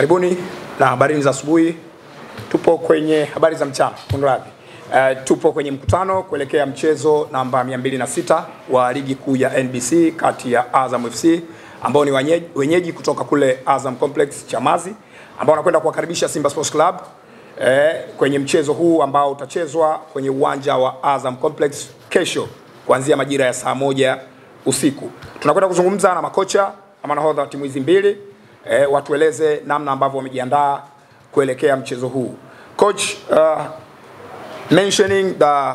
Karibuni na habari za asubuhi. Tupo kwenye habari za mchana, kunradhi. Uh, tupo kwenye mkutano kuelekea mchezo namba 206 wa ligi kuu ya NBC kati ya Azam FC ambao ni wenyeji, wenyeji kutoka kule Azam Complex Chamazi ambao wanakwenda kuwakaribisha Simba Sports Club eh, kwenye mchezo huu ambao utachezwa kwenye uwanja wa Azam Complex kesho kuanzia majira ya saa moja usiku. Tunakwenda kuzungumza na makocha ama nahodha wa timu hizi mbili eh, watueleze namna ambavyo wamejiandaa kuelekea mchezo huu. Coach, uh, mentioning the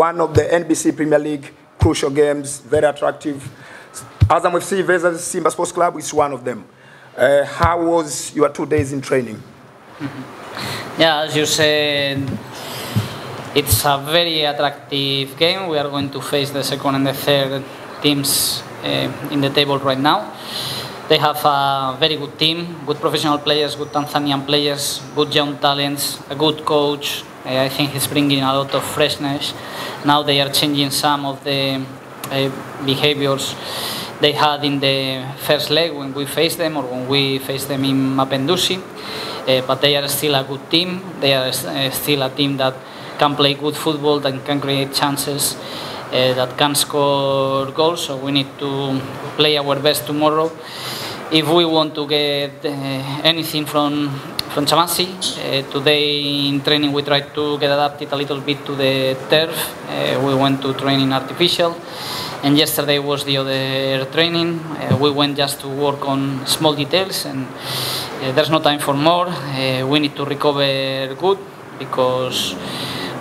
one of the NBC Premier League crucial games, very attractive. Azam FC versus Simba Sports Club is one of them. Uh, how was your two days in training? Yeah, as you said, it's a very attractive game. We are going to face the second and the third teams uh, in the table right now. They have a very good team, good professional players, good Tanzanian players, good young talents, a good coach. Uh, I think he's bringing a lot of freshness. Now they are changing some of the uh, behaviors they had in the first leg when we faced them or when we faced them in Mapinduzi. Uh, but they are still a good team. They are uh, still a team that can play good football, that can create chances, uh, that can score goals. So we need to play our best tomorrow. If we want to get uh, anything from from Chamazi, uh, today in training we tried to get adapted a little bit to the turf. Uh, we went to training artificial, and yesterday was the other training. We went just to work on small details, and there's no time for more. We need to recover good because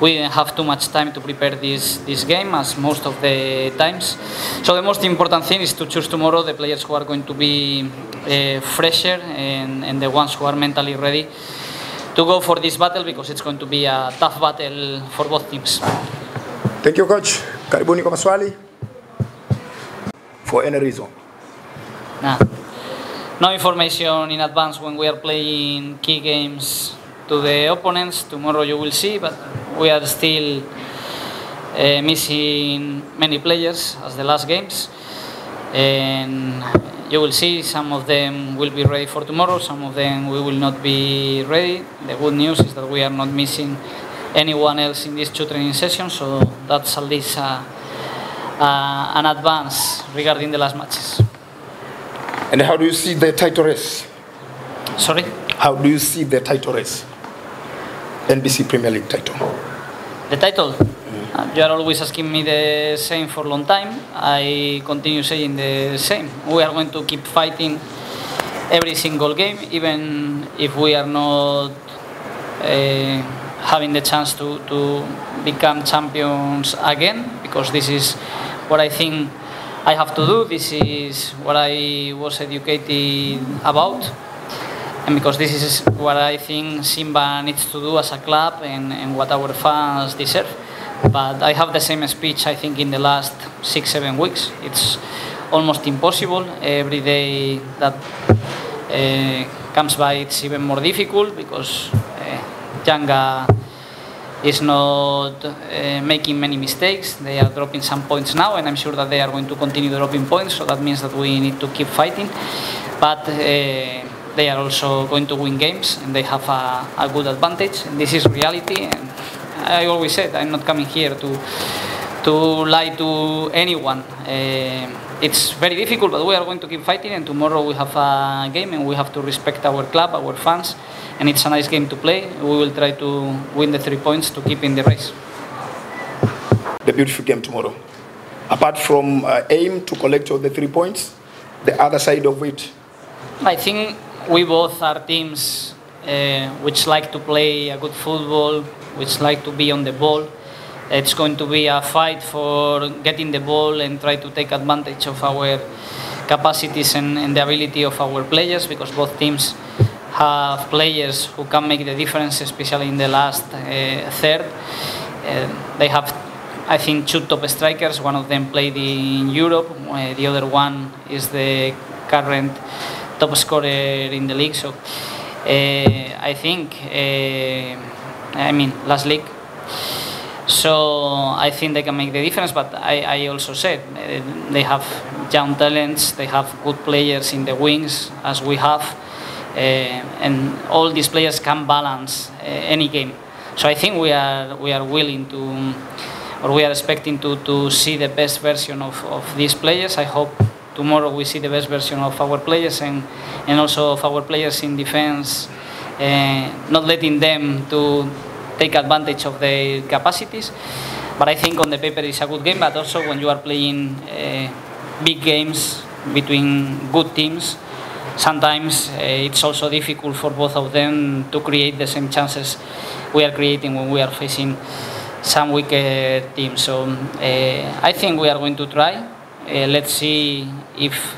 we didn't have too much time to prepare this, this game as most of the times. So the most important thing is to choose tomorrow the players who are going to be uh, fresher and, and the ones who are mentally ready to go for this battle because it's going to be a tough battle for both teams. Thank you coach. Karibuni kwa maswali. For any reason. Nah. No information in advance when we are playing key games to the opponents. Tomorrow you will see, but we are still uh, missing many players as the last games. And you will see some of them will be ready for tomorrow, some of them we will not be ready. The good news is that we are not missing anyone else in these two training sessions, so that's at least uh, uh, an advance regarding the last matches. And how do you see the title race? Sorry? How do you see the title race? NBC Premier League title. The title? Uh, you are always asking me the same for a long time. I continue saying the same. We are going to keep fighting every single game, even if we are not uh, having the chance to, to become champions again, because this is what I think I have to do. This is what I was educated about and because this is what I think Simba needs to do as a club and, and what our fans deserve. But I have the same speech I think in the last six, seven weeks. It's almost impossible. Every day that uh, comes by it's even more difficult because uh, Yanga is not uh, making many mistakes. They are dropping some points now, and I'm sure that they are going to continue dropping points. So that means that we need to keep fighting. But uh, they are also going to win games and they have a, a good advantage. And this is reality. And I always said I'm not coming here to to lie to anyone. Uh, it's very difficult, but we are going to keep fighting. And tomorrow we have a game, and we have to respect our club, our fans, and it's a nice game to play. We will try to win the three points to keep in the race. The beautiful game tomorrow. Apart from uh, aim to collect all the three points, the other side of it. I think we both are teams uh, which like to play a good football, which like to be on the ball. It's going to be a fight for getting the ball and try to take advantage of our capacities and, and the ability of our players because both teams have players who can make the difference, especially in the last uh, third. Uh, they have, I think, two top strikers. One of them played in Europe. Uh, the other one is the current top scorer in the league. So uh, I think, uh, I mean, last league. So I think they can make the difference. But I, I also said uh, they have young talents. They have good players in the wings, as we have. And all these players can balance any game. So I think we are we are willing to, or we are expecting to, to see the best version of, of these players. I hope tomorrow we see the best version of our players and, and also of our players in defense, uh, not letting them to take advantage of their capacities. But I think on the paper it's a good game, but also when you are playing uh, big games between good teams, sometimes uh, it's also difficult for both of them to create the same chances we are creating when we are facing some weaker teams. So I think we are going to try. Uh, let's see if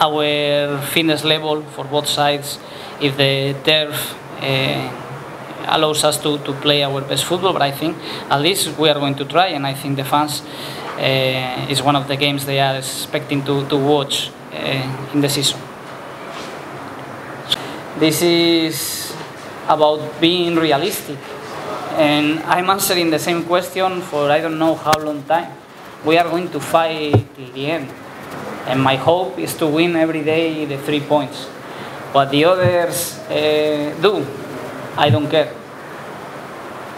our fitness level for both sides, if the turf uh, allows us to, to play our best football, but I think at least we are going to try, and I think the fans uh, is one of the games they are expecting to, to watch uh, in the season. This is about being realistic, and I'm answering the same question for I don't know how long time. We are going to fight till the end, and my hope is to win every day the three points. What the others uh, do, I don't care.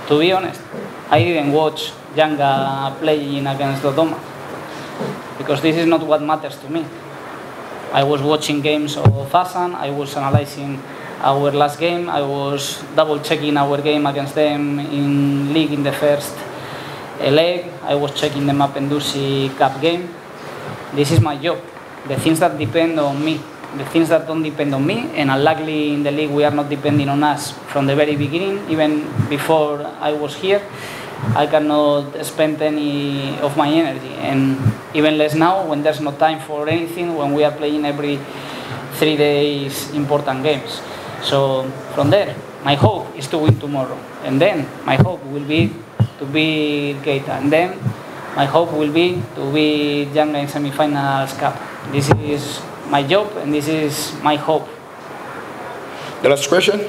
To be honest, I didn't watch Yanga playing against Dodoma because this is not what matters to me. I was watching games of Fasan, I was analyzing our last game, I was double checking our game against them in league in the first leg, I was checking the map and Mapinduzi Cup game. This is my job. The things that depend on me the things that don't depend on me, and unluckily in the league we are not depending on us from the very beginning, even before I was here. I cannot spend any of my energy, and even less now when there's no time for anything, when we are playing every three days important games. So from there, my hope is to win tomorrow, and then my hope will be to be Keita, and then my hope will be to be Yanga in semi-finals cup. This is my job and this is my hope. The last question.